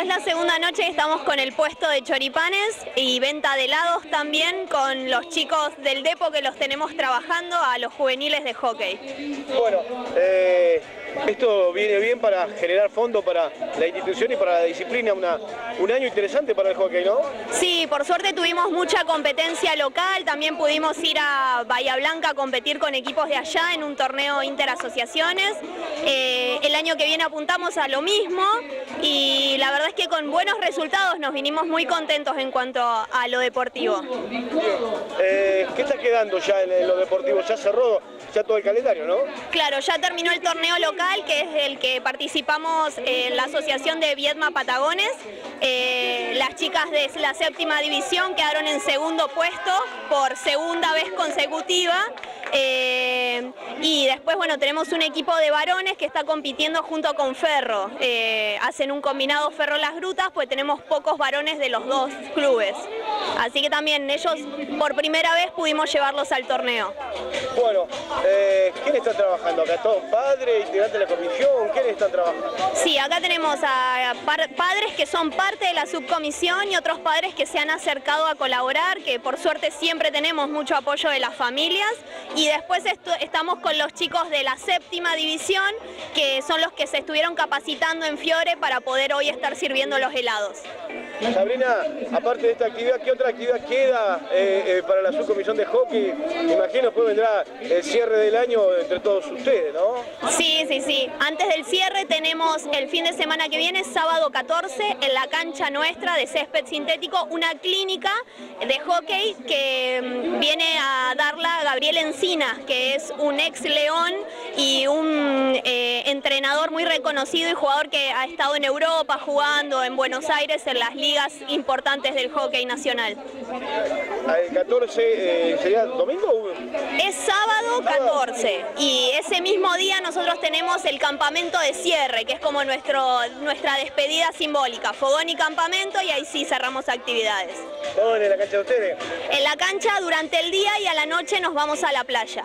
es la segunda noche que estamos con el puesto de choripanes y venta de helados también con los chicos del depo que los tenemos trabajando a los juveniles de hockey. Bueno, eh, esto viene bien para generar fondos para la institución y para la disciplina, una, un año interesante para el hockey, ¿no? Sí, por suerte tuvimos mucha competencia local, también pudimos ir a Bahía Blanca a competir con equipos de allá en un torneo interasociaciones. Eh, el año que viene apuntamos a lo mismo y la verdad es que con buenos resultados nos vinimos muy contentos en cuanto a lo deportivo. Eh, ¿Qué está quedando ya en lo deportivo? ¿Ya cerró ya todo el calendario, no? Claro, ya terminó el torneo local, que es el que participamos en la asociación de Viedma Patagones. Eh, las chicas de la séptima división quedaron en segundo puesto por segunda vez consecutiva. Eh, y después, bueno, tenemos un equipo de varones que está compitiendo junto con Ferro. Eh, hacen un combinado Ferro-Las Grutas, pues tenemos pocos varones de los dos clubes. Así que también ellos por primera vez pudimos llevarlos al torneo. Bueno, eh, ¿quién está trabajando acá? ¿Todos padres, integrantes de la comisión? ¿Quiénes están trabajando? Sí, acá tenemos a padres que son parte de la subcomisión y otros padres que se han acercado a colaborar, que por suerte siempre tenemos mucho apoyo de las familias. Y después estamos con los chicos de la séptima división, que son los que se estuvieron capacitando en Fiore para poder hoy estar sirviendo los helados. Sabrina, aparte de esta actividad, ¿qué otra actividad queda eh, eh, para la subcomisión de hockey? Imagino después vendrá el cierre del año entre todos ustedes, ¿no? Sí, sí, sí. Antes del cierre tenemos el fin de semana que viene, sábado 14, en la cancha nuestra de césped sintético, una clínica de hockey que mm, viene a darla Gabriel Encina, que es un ex león y un eh, entrenador muy reconocido y jugador que ha estado en Europa jugando en Buenos Aires en las ligas importantes del hockey nacional. ¿El 14 eh, sería domingo? Es sábado 14 y ese mismo día nosotros tenemos el campamento de cierre, que es como nuestro, nuestra despedida simbólica, fogón y campamento y ahí sí cerramos actividades. ¿Dónde en la cancha de ustedes? En la cancha durante el día y a la noche nos vamos a la playa.